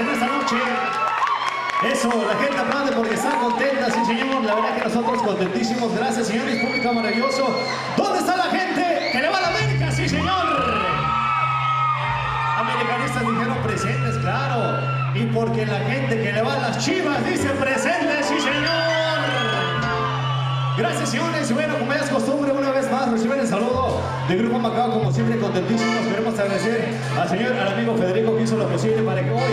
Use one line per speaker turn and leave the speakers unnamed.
en esta noche. Eso, la gente aplaude porque está contenta, sí señor. La verdad que nosotros contentísimos. Gracias señores, público maravilloso. ¿Dónde está la gente que le va a la América? Sí señor. Americanistas dijeron presentes, claro. Y porque la gente que le va a las chivas dice presentes, sí señor. Gracias, señores. Y bueno, como es costumbre, una vez más reciben el saludo de Grupo Macao, como siempre, contentísimos. Queremos agradecer al señor, al amigo Federico que hizo lo posible para que hoy